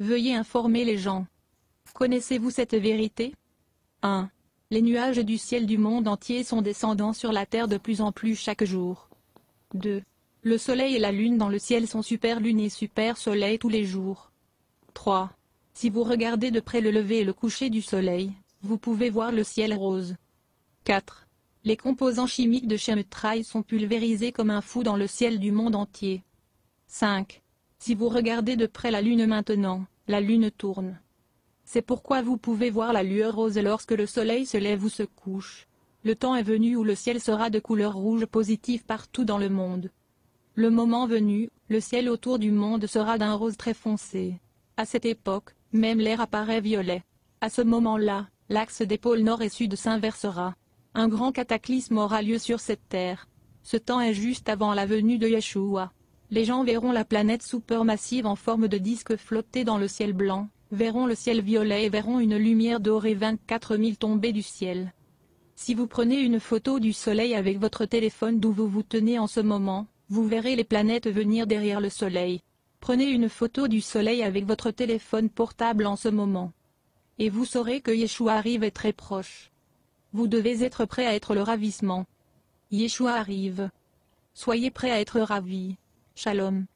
Veuillez informer les gens. Connaissez-vous cette vérité? 1. Les nuages du ciel du monde entier sont descendants sur la terre de plus en plus chaque jour. 2. Le soleil et la lune dans le ciel sont super lune et super soleil tous les jours. 3. Si vous regardez de près le lever et le coucher du soleil, vous pouvez voir le ciel rose. 4. Les composants chimiques de chemtrail sont pulvérisés comme un fou dans le ciel du monde entier. 5. Si vous regardez de près la lune maintenant, la lune tourne. C'est pourquoi vous pouvez voir la lueur rose lorsque le soleil se lève ou se couche. Le temps est venu où le ciel sera de couleur rouge positive partout dans le monde. Le moment venu, le ciel autour du monde sera d'un rose très foncé. À cette époque, même l'air apparaît violet. À ce moment-là, l'axe des pôles nord et sud s'inversera. Un grand cataclysme aura lieu sur cette terre. Ce temps est juste avant la venue de Yeshua. Les gens verront la planète supermassive en forme de disque flotter dans le ciel blanc, verront le ciel violet et verront une lumière dorée 24 000 tomber du ciel. Si vous prenez une photo du soleil avec votre téléphone d'où vous vous tenez en ce moment, vous verrez les planètes venir derrière le soleil. Prenez une photo du soleil avec votre téléphone portable en ce moment. Et vous saurez que Yeshua arrive est très proche. Vous devez être prêt à être le ravissement. Yeshua arrive. Soyez prêt à être ravi. Shalom.